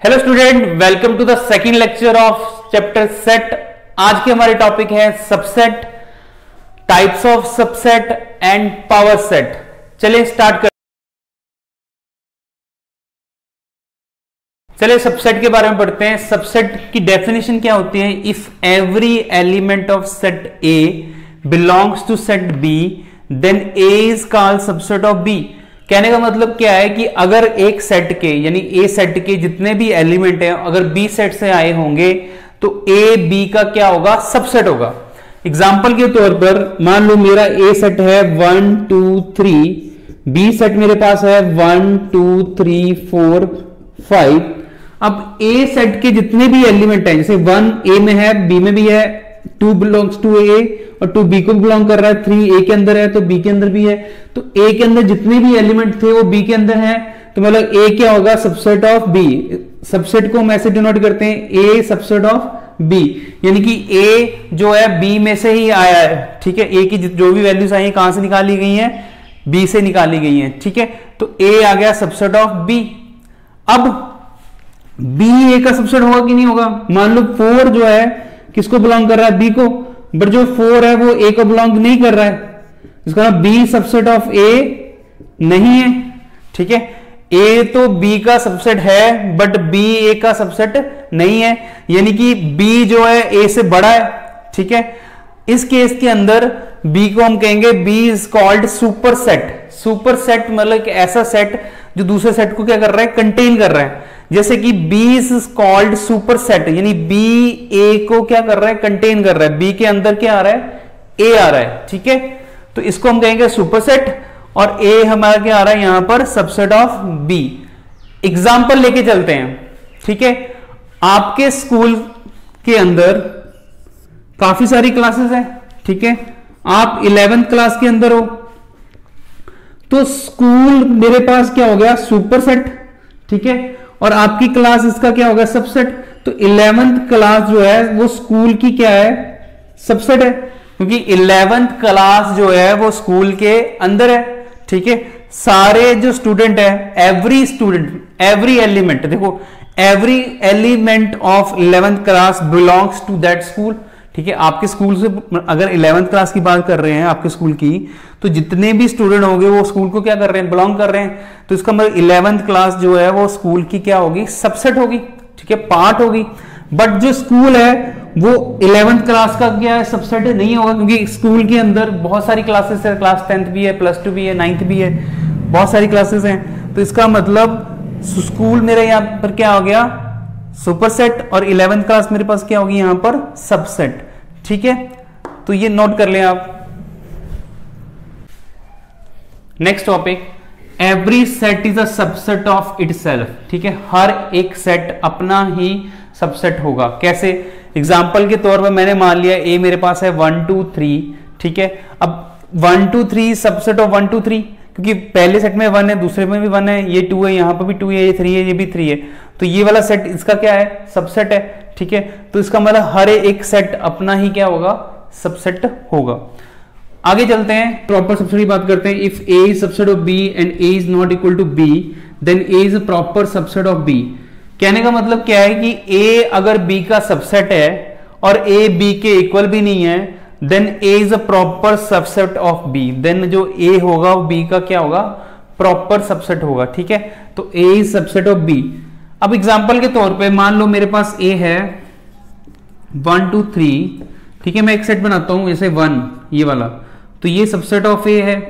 Hello student welcome to the second lecture of chapter set आज के हमारे topic है subset types of subset and power set चलिए start कर चलिए सबसेट के बारे में पढ़ते हैं। सबसेट की डेफिनेशन क्या होती है? If every element of set A belongs to set B then A is called subset of B कहने का मतलब क्या है कि अगर एक सेट के, यानी ए सेट के जितने भी एलिमेंट हैं, अगर बी सेट से आए होंगे तो ए बी का क्या होगा? सबसेट होगा। एग्ज़ाम्पल के तौर पर, मान लो मेरा ए सेट है one two three B set मेरे पास है one two three four five अब ए सेट के जितने भी एलिमेंट हैं, जैसे वन ए में है बी में भी है टू बिलोंग्स टू ए, और टू बी को बिलोंग कर रहा है, थ्री ए के अंदर है तो बी के अंदर भी है। तो ए के अंदर जितने भी एलिमेंट थे, वो बी के अंदर है। तो मतलब ए क्या होगा? Subset of B. सबसेट को हम ऐसे डिनोट करते हैं, ए सबसेट ऑफ़ बी। यानी कि ए जो है, बी में से ही आया है, ठीक है? ए की जो भी वैल्यूज़ आई है, कहाँ से निकाली गई है? बी से निकाली गई है, ठीक है? तो ए आ गया सबसेट ऑफ़ बी। अब बी ए का सबसेट होगा कि नहीं होगा? मान लो फोर जो है किसको बिलोंग कर रहा है? बी को। बट जो फोर है, वो ए को बिलोंग नहीं कर रहा है। इसका बी सबसेट ऑफ़ ए नहीं है। ठीक है? ए तो बी का सबसेट है बट बी ए का सबसेट नहीं है। यानी कि बी जो है ए से बड़ा है। ठीक है? इस केस के अंदर बी को हम कहेंगे B is called super set super set मतलब ऐसा सेट जो दूसरे सेट को क्या कर रहा है? कंटेन कर रहा है। जैसे कि B is called super set यानी बी ए को क्या कर रहा है? कंटेन कर रहा है। बी के अंदर क्या आ रहा है? ए आ रहा है। ठीक है? तो इसको हम कहेंगे सुपर सेट और ए हमारा क्या आ रहा है? यहाँ पर सबसेट ऑफ़ बी एग्ज़ाम्पल लेके चलते हैं। ठीक है? आपके स्कूल के अंदर काफ़ी सारी क्लासेस है। ठीक है? आप इलेवेंथ क्लास के अंदर हो। तो स्कूल मेरे पास क्या हो गया? सुपर सेट ठीक है? और आपकी क्लास इसका क्या होगा? सबसेट। तो इलेवेंथ क्लास जो है, वो स्कूल की क्या है? सबसेट है। क्योंकि इलेवेंथ क्लास जो है, वो स्कूल के अंदर है। ठीक है? सारे जो स्टूडेंट है एवरी स्टूडेंट एवरी एलिमेंट देखो every element of eleventh class belongs to that school ठीक है? आपके स्कूल से, अगर इलेवेंथ क्लास की बात कर रहे हैं आपके स्कूल की तो जितने भी स्टूडेंट होंगे, वो स्कूल को क्या कर रहे हैं? बिलोंग कर रहे हैं। तो इसका मतलब इलेवेंथ क्लास जो है, वो स्कूल की क्या होगी? सबसेट होगी, ठीक है? पार्ट होगी। बट जो स्कूल है, वो इलेवेंथ क्लास का क्या है? सबसेट नहीं होगा, क्योंकि स्कूल के अंदर बहुत सारी क्लासेस है। क्लास टेंथ भी है प्लस टू भी है नाइन्थ भी है। बहुत सारी क्लासेस हैं। तो इसका मतलब स्कूल मेरे यहाँ पर क्या हो गया? सुपरसेट और इलेवेंथ क्लास मेरे पास क्या होगी? यहाँ पर सबसेट ठीक है? तो ये नोट कर लें आप। Next topic every set is a subset of it ठीक है? हर एक सेट अपना ही सबसेट होगा। कैसे? एग्ज़ाम्पल के तौर पर मैंने मान लिया ए मेरे पास है वन टू थ्री ठीक है? अब one two three subset of one two three क्योंकि पहले सेट में वन है, दूसरे में भी वन है, ये टू है, यहाँ पर भी टू है, ये थ्री है, ये भी थ्री है। तो ये वाला सेट इसका क्या है? सबसेट है। ठीक है? तो इसका मतलब हर एक सेट अपना ही क्या होगा? सबसेट होगा। आगे चलते हैं प्रॉपर सबसेट की बात करते हैं। If A is subset of B and A is not equal to B then A is proper subset of B कहने का मतलब क्या है कि ए अगर बी का सबसेट है और ए बी के इक्वल भी नहीं है then A is a proper subset of B then जो ए होगा, वो बी का क्या होगा? प्रॉपर सबसेट होगा, ठीक है? तो A is subset of B अब एग्ज़ाम्पल के तौर पे मान लो मेरे पास ए है वन टू थ्री ठीक है, मैं एक सेट बनाता हूँ, जैसे वन ये वाला। तो ये सबसेट ऑफ़ ए है।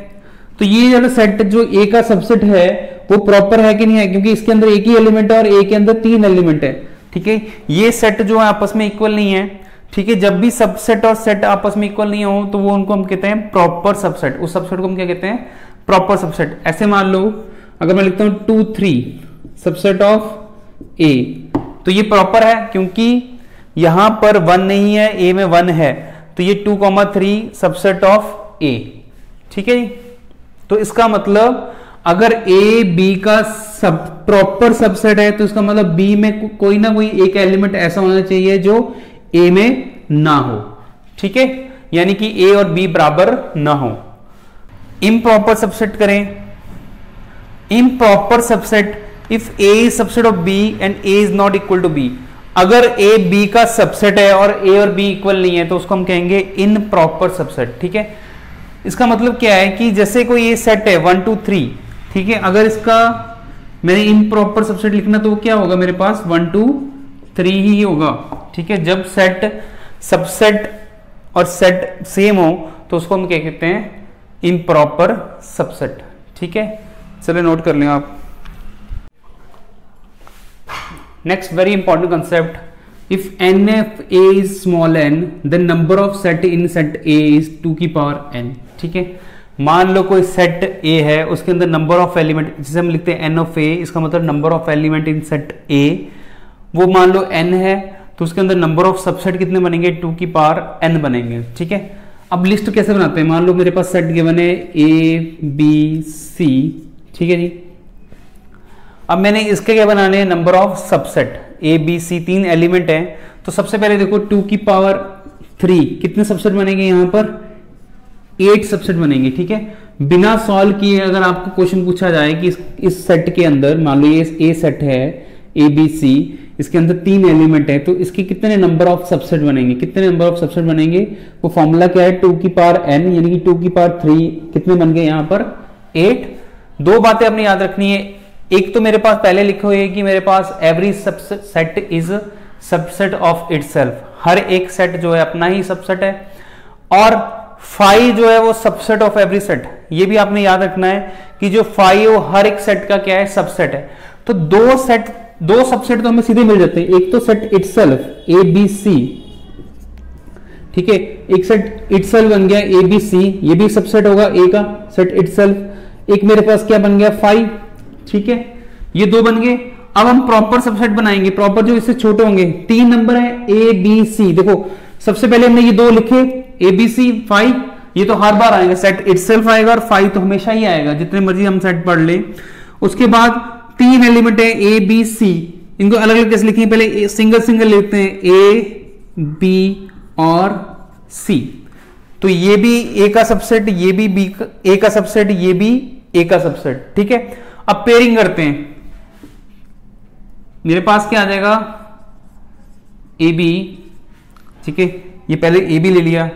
तो ये वाला सेट जो ए का सबसेट है, वो प्रॉपर है कि नहीं है? क्योंकि इसके अंदर एक ही एलिमेंट है और ए के अंदर तीन एलिमेंट है। ठीक है? ये सेट जो है आपस में इक्वल नहीं है। ठीक है? जब भी सबसेट और सेट आपस में इक्वल नहीं हो तो वो उनको हम कहते हैं प्रॉपर सबसेट उस सबसेट को हम क्या कहते हैं? प्रॉपर सबसेट ऐसे मान लो, अगर मैं लिखता हूँ two three subset of A तो ये प्रॉपर है क्योंकि यहाँ पर वन नहीं है ए में वन है। तो ये two comma three subset of A ठीक है तो इसका मतलब अगर ए बी का सब प्रॉपर सबसेट है तो इसका मतलब बी में को, कोई ना कोई एक एलिमेंट ऐसा होना चाहिए जो ए में ना हो। ठीक है? यानी कि ए और बी बराबर ना हो। इम्प्रॉपर सबसेट करें। Improper subset if A is subset of B and A is not equal to B अगर ए बी का सबसेट है और ए और बी इक्वल नहीं है तो उसको हम कहेंगे इन प्रॉपर सबसेट ठीक है? इसका मतलब क्या है कि जैसे कोई ये सेट है वन टू थ्री ठीक है? अगर इसका मैंने इन प्रॉपर सबसेट लिखना तो क्या होगा मेरे पास? वन टू थ्री ही होगा, ठीक है? जब सेट सबसेट और सेट सेम हो तो उसको हम क्या कहते हैं? इन प्रॉपर सबसेट ठीक है? चलिए नोट कर लें आप। Next, very important concept. If nf a is small n then number of set in set a is 2 की पावर n, ठीक है? मान लो कोई सेट ए है, उसके अंदर नंबर ऑफ़ एलिमेंट जिसे हम लिखते हैं एन ऑफ़ ए इसका मतलब number of element in set A वो मान लो एन है तो उसके अंदर नंबर ऑफ़ सबसेट कितने बनेंगे? टू की पावर एन बनेंगे, ठीक है? अब लिस्ट कैसे बनाते हैं? मान लो मेरे पास सेट गिवन है ए बी सी ठीक है जी? अब मैंने इसके क्या बनाने हैं? Number of subset A B C तीन एलिमेंट है। तो सबसे पहले देखो टू की पावर थ्री कितने सबसेट बनेंगे यहाँ पर? एट सबसेट बनेंगे ठीक है? बिना सॉल्व किए अगर आपको क्वेश्चन पूछा जाए कि इस, इस सेट के अंदर मान लो ये ए सेट है ए बी सी इसके अंदर तीन एलिमेंट है तो इसके कितने नंबर ऑफ़ सबसेट बनेंगे? कितने नंबर ऑफ़ सबसेट बनेंगे? वो फॉर्मूला क्या है? टू की पावर एन यानी कि टू की पावर थ्री कितने बन गए यहाँ पर? एट दो बातें आपने याद रखनी है। एक तो मेरे पास पहले लिखे हुए कि मेरे पास every set is subset of it हर एक सेट जो है अपना ही सबसेट है। और फाइव जो है वो सबसेट ऑफ़ एवरी सेट ये भी आपने याद रखना है कि जो फाइव हर एक सेट का क्या है? सबसेट है। तो दो सेट दो सबसेट तो हमें सीधे मिल जाते हैं। एक तो set itself A B C ठीक है? एक सेट इट बन गया ए बी सी ये भी सबसेट होगा ए का सेट इट एक मेरे पास क्या बन गया? फाइव ठीक है? ये दो बन गए। अब हम प्रॉपर सबसेट बनाएँगे। प्रॉपर जो इससे छोटे होंगे। तीन नंबर है ए बी सी देखो, सबसे पहले हमने ये दो लिखे। ए बी सी फाइव ये तो हर बार आएगा। सेट इट आएगा और फाइव तो हमेशा ही आएगा। जितने मर्ज़ी हम सेट पढ़ ले। उसके बाद तीन एलिमेंट है ए बी सी इनको अलग अलग कैसे लिखेंगे पहले सिंगल सिंगल लिखते हैं। ए बी और सी तो ये भी ए का सबसेट ये भी बी का ए का सबसेट ये भी ए का सबसेट ठीक है? अब पेयरिंग करते हैं। मेरे पास क्या आ जाएगा? ए बी ठीक है? ये पहले ए बी ले लिया,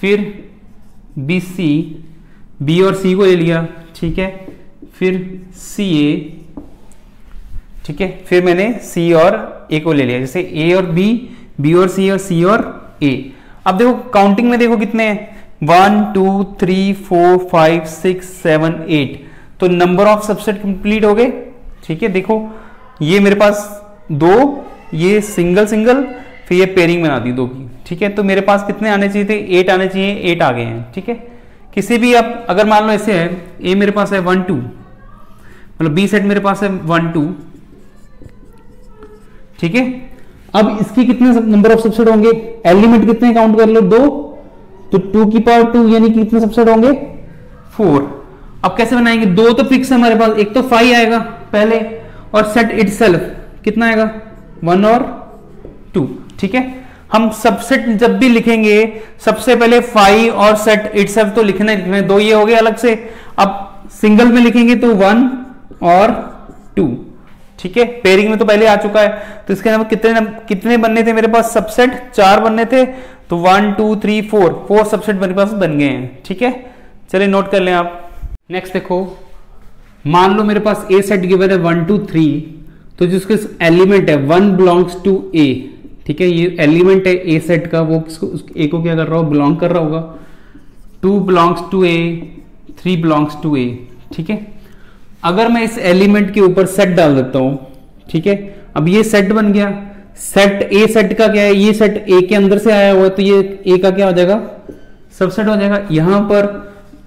फिर बी सी बी और सी को ले लिया, ठीक है? फिर सी ए ठीक है? फिर मैंने सी और ए को ले लिया, जैसे ए और बी बी और सी और सी और ए अब देखो काउंटिंग में देखो कितने हैं? One two three four five six seven eight तो नंबर ऑफ़ सबसेट कंप्लीट हो गए। ठीक है, देखो, ये मेरे पास दो, ये सिंगल सिंगल फिर ये पेयरिंग बना दी दो की। ठीक है तो मेरे पास कितने आने चाहिए थे? एट आने चाहिए एट आ गए हैं। ठीक है, किसी भी आप, अगर मान लो ऐसे है ए मेरे पास है वन टू मतलब बी सेट मेरे पास है वन टू ठीक है, अब इसके कितने नंबर ऑफ़ सबसेट होंगे? एलिमेंट कितने काउंट कर लो? दो तो टू की पावर टू यानी कितने सबसेट होंगे? फोर अब कैसे बनाएँगे? दो तो फिक्स है हमारे पास। एक तो फाइव आएगा पहले और सेट इट कितना आएगा? वन और टू ठीक है? हम सबसेट जब भी लिखेंगे, सबसे पहले फाइव और सेट इट तो लिखना लिखना दो ये हो गए अलग से। अब सिंगल में लिखेंगे तो वन और टू ठीक है? पेयरिंग में तो पहले आ चुका है। तो इसके अंदर कितने कितने बनने थे मेरे पास? सबसेट चार बनने थे। तो one two three four four subset मेरे पास बन गए हैं। ठीक है? चलिए नोट कर लें आप। नेक्स्ट देखो। मान लो मेरे पास ए सेट गिवन है वन टू थ्री तो जिसके एलिमेंट है वन बिलोंग्स टू ए ठीक है, ये एलिमेंट है ए सेट का, वो ए को क्या कर रहा हो बिलोंग कर रहा होगा। Two belongs to A three belongs to A ठीक है? अगर मैं इस एलिमेंट के ऊपर सेट डाल देता हूँ, ठीक है? अब ये सेट बन गया। सेट ए सेट का क्या है? ये सेट ए के अंदर से आया हुआ है तो ये ए का क्या हो जाएगा? सबसेट हो जाएगा। यहाँ पर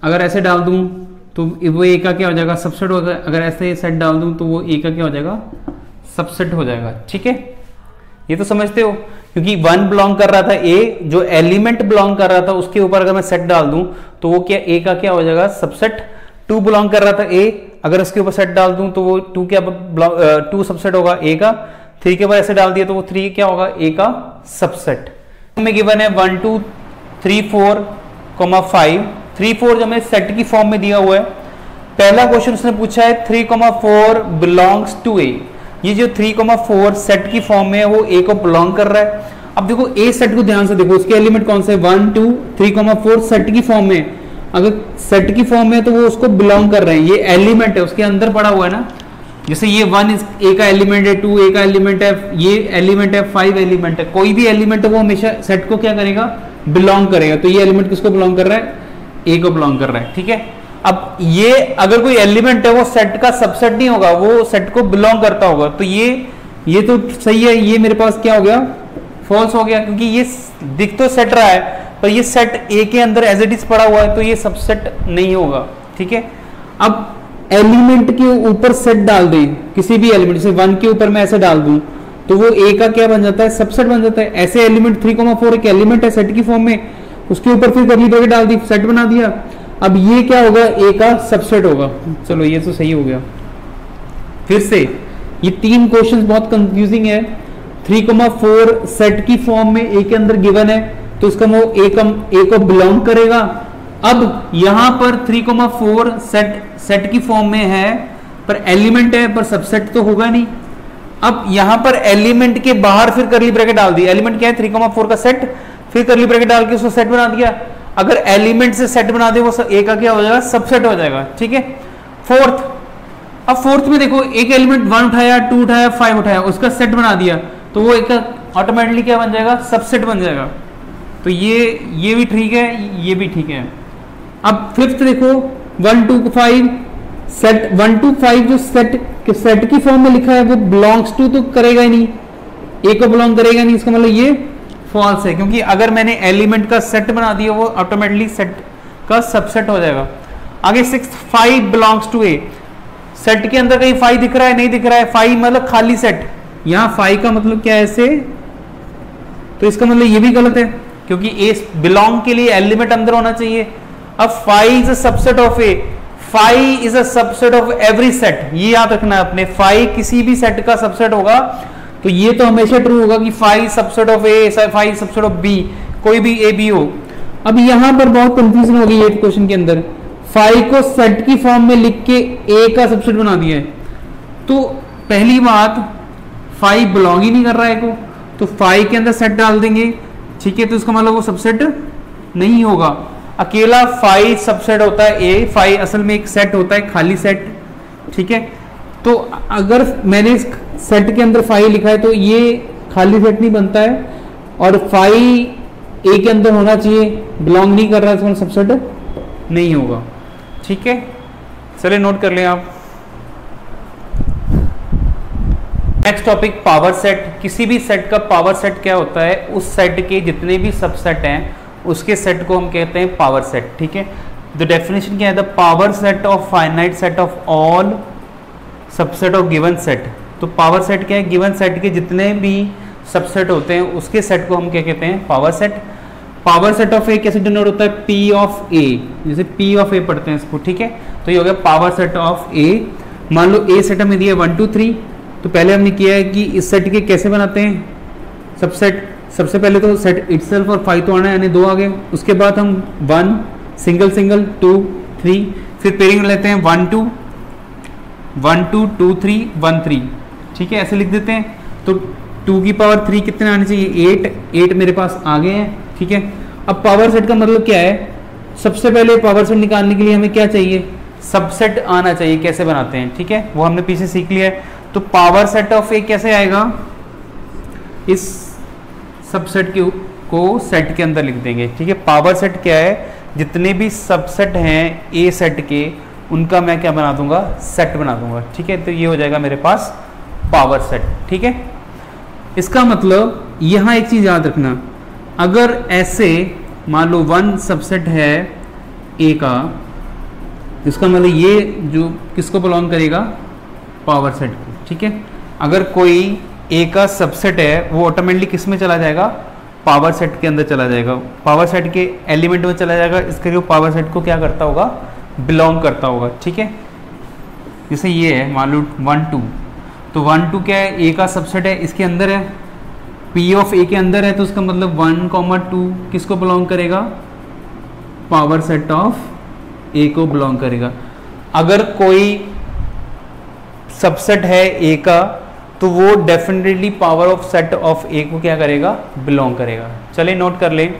अगर ऐसे डाल दूँ तो वो ए का क्या हो जाएगा? सबसेट हो जाएगा अगर ऐसे सेट डाल दूँ तो वो ए का क्या हो जाएगा? सबसेट हो जाएगा। ठीक है? ये तो समझते हो? क्योंकि वन बिलोंग कर रहा था ए जो एलिमेंट बिलोंग कर रहा था, उसके ऊपर अगर मैं सेट डाल दूँ तो वो क्या ए का क्या हो जाएगा? सबसेट टू बिलोंग कर रहा था ए अगर उसके ऊपर सेट डाल दूँ तो वो टू क्या टू सबसेट होगा ए का। थ्री के ऊपर ऐसे डाल दिया तो वो थ्री क्या होगा? ए का सबसेट में गिवन है one two three four comma five three four जो हमें सेट की फॉर्म में दिया हुआ है। पहला क्वेश्चन उसने पूछा है, three comma four belongs to A. ये जो थ्री कोमा फोर सेट की फॉर्म में है, वो ए को बिलोंग कर रहा है। अब देखो, ए सेट को ध्यान से देखो, उसके एलिमेंट कौन से one, two, three comma four set की फॉर्म में। अगर सेट की फॉर्म में तो वो उसको बिलोंग कर रहे हैं। ये एलिमेंट है, उसके अंदर पड़ा हुआ है ना। जैसे ये वन ए का एलिमेंट है, टू ए का एलिमेंट है, ये एलिमेंट है, फाइव एलिमेंट है। कोई भी एलिमेंट है, वो हमेशा सेट को क्या करेगा? बिलोंग करेगा। तो ये एलिमेंट किसको बिलोंग कर रहा है? ए को बिलोंग कर रहा है, ठीक है? अब ये अगर कोई एलिमेंट है, वो सेट का सबसेट नहीं होगा, वो सेट को बिलोंग करता होगा तो ये ये तो सही है, ये मेरे पास क्या हो गया? फॉल्स हो गया, क्योंकि ये दिख तो सेट रहा है, पर ये सेट ए के अंदर एज इट इज़ पड़ा हुआ है तो ये सबसेट नहीं होगा, ठीक है? अब एलिमेंट के ऊपर सेट डाल दें, किसी भी एलिमेंट जैसे वन के ऊपर मैं ऐसे डाल दूँ तो वो ए का क्या बन जाता है? सबसेट बन जाता है। ऐसे एलिमेंट थ्री कोमा फोर एक एलिमेंट है सेट की फॉर्म में उसके ऊपर फिर करली ब्रैकेट डाल दी सेट बना दिया। अब ये क्या होगा? ए का सबसेट होगा। चलो, ये तो सही हो गया। फिर से, ये तीन क्वेश्चंस बहुत कंफ्यूजिंग है। थ्री कोमा फोर सेट की फॉर्म में ए के अंदर गिवन है तो इसका वो ए का ए को बिलोंग करेगा। अब यहाँ पर three comma four set set की फॉर्म में है, पर एलिमेंट है, पर सबसेट तो होगा नहीं। अब यहाँ पर एलिमेंट के बाहर फिर करली ब्रैकेट डाल दी। एलिमेंट क्या है? थ्री कोमा फोर का सेट फिर करली ब्रैकेट डाल के उसको सेट बना दिया। अगर एलिमेंट से सेट बना दे, वो ए का क्या हो जाएगा? सबसेट हो जाएगा, ठीक है? फोर्थ अब फोर्थ में देखो, एक एलिमेंट वन उठाया टू उठाया फाइव उठाया, उसका सेट बना दिया तो वो एक ऑटोमेटिकली क्या बन जाएगा? सबसेट बन जाएगा। तो ये ये भी ठीक है, ये भी ठीक है। अब फिफ्थ देखो one two five set one two five जो सेट के सेट की फॉर्म में लिखा है, वो बिलोंग्स टू तो करेगा ही नहीं। ए को बिलोंग करेगा नहीं, इसका मतलब ये फॉल्स है, क्योंकि अगर मैंने एलिमेंट का सेट बना दिया, वो ऑटोमेटिकली सेट का सबसेट हो जाएगा। आगे six five belongs to A set के अंदर कहीं फाइव दिख रहा है, नहीं दिख रहा है फाइव मतलब खाली सेट यहाँ फाइव का मतलब क्या है ऐसे? तो इसका मतलब ये भी गलत है, क्योंकि ए बिलोंग के लिए एलिमेंट अंदर होना चाहिए। अब five is a subset of A five is a subset of every set ये याद रखना है अपने फाइव किसी भी सेट का सबसेट होगा। तो ये तो हमेशा ट्रू होगा कि five subset of A five subset of B कोई भी ए बी हो। अब यहाँ पर बहुत कंफ्यूजन हो गई क्वेश्चन के अंदर। फाइव को सेट की फॉर्म में लिख के ए का सबसेट बना दिया है। तो पहली बात फाइव बिलोंग ही नहीं कर रहा है को। तो फाइव के अंदर सेट डाल देंगे। ठीक है तो इसका मतलब वो सबसेट नहीं होगा। अकेला फाइव सबसेट होता है ए फाइव असल में एक सेट होता है, खाली सेट ठीक है? तो अगर मैंने सेट के अंदर फाइव लिखा है तो ये खाली सेट नहीं बनता है। और फाइव ए के अंदर होना चाहिए बिलोंग नहीं कर रहा है तो सबसेट नहीं होगा। ठीक है? चलिए नोट कर लें आप। नेक्स्ट टॉपिक पावर सेट किसी भी सेट का पावर सेट क्या होता है? उस सेट के जितने भी सबसेट हैं, उसके सेट को हम कहते हैं पावर सेट ठीक है? द डेफिनेशन क्या है? The power set of finite set of all subset of given set तो पावर सेट क्या है? गिवन सेट के जितने भी सबसेट होते हैं, उसके सेट को हम क्या कहते हैं? Power set power set of A कैसे डिनोट होता है? पी ऑफ़ ए जैसे पी ऑफ़ ए पढ़ते हैं इसको, ठीक है? तो ये हो गया पावर सेट ऑफ़ ए मान लो ए सेट हमें दिया वन टू थ्री तो पहले हमने किया है कि इस सेट के कैसे बनाते हैं? सबसेट सबसे पहले तो सेट इटसेल्फ और फाइव तो आना है, यानी दो आ गए. उसके बाद हम one single single two three फिर पेयरिंग लेते हैं one two one two two three one three ठीक है, ऐसे लिख देते हैं। तो टू की पावर थ्री कितने आने चाहिए? एट एट मेरे पास आ गए हैं, ठीक है? अब पावर सेट का मतलब क्या है? सबसे पहले पावर सेट निकालने के लिए हमें क्या चाहिए? सबसेट आना चाहिए, कैसे बनाते हैं, ठीक है? वो हमने पीछे सीख लिया है। तो पावर सेट ऑफ़ ए कैसे आएगा? इस सबसेट के को सेट के अंदर लिख देंगे, ठीक है? पावर सेट क्या है? जितने भी सबसेट हैं ए सेट के, उनका मैं क्या बना दूँगा? सेट बना दूँगा, ठीक है? तो ये हो जाएगा मेरे पास पावर सेट ठीक है? इसका मतलब यहाँ एक चीज़ याद रखना, अगर ऐसे, मान लो वन सबसेट है ए का, इसका मतलब ये जो किसको बिलोंग करेगा? पावर सेट को, ठीक है? अगर कोई ए का सबसेट है, वो ऑटोमेटिकली किसमें चला जाएगा? पावर सेट के अंदर चला जाएगा। पावर सेट के एलिमेंट में चला जाएगा, इसके लिए पावर सेट को क्या करता होगा? बिलोंग करता होगा, ठीक है? जैसे ये है, मान लो वन टू तो वन टू क्या है? ए का सबसेट है, इसके अंदर है? पी ऑफ़ ए के अंदर है तो उसका मतलब वन कॉमा टू किसको बिलोंग करेगा? पावर सेट ऑफ़ ए को बिलोंग करेगा। अगर कोई सबसेट है ए का तो वो definitely power of set of A को क्या करेगा? बिलोंग करेगा। चलिए नोट कर लें।